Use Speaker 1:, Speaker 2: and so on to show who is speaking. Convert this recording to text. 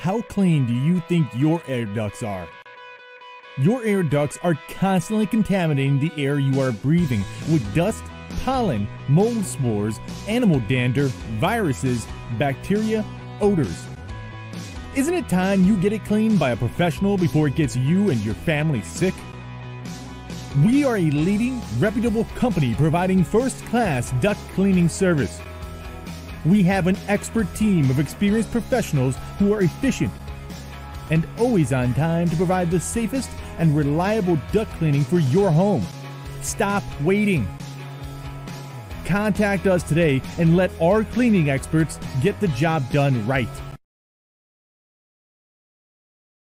Speaker 1: How clean do you think your air ducts are? Your air ducts are constantly contaminating the air you are breathing with dust, pollen, mold spores, animal dander, viruses, bacteria, odors. Isn't it time you get it cleaned by a professional before it gets you and your family sick? We are a leading, reputable company providing first class duct cleaning service. We have an expert team of experienced professionals who are efficient and always on time to provide the safest and reliable duct cleaning for your home. Stop waiting. Contact us today and let our cleaning experts get the job done right.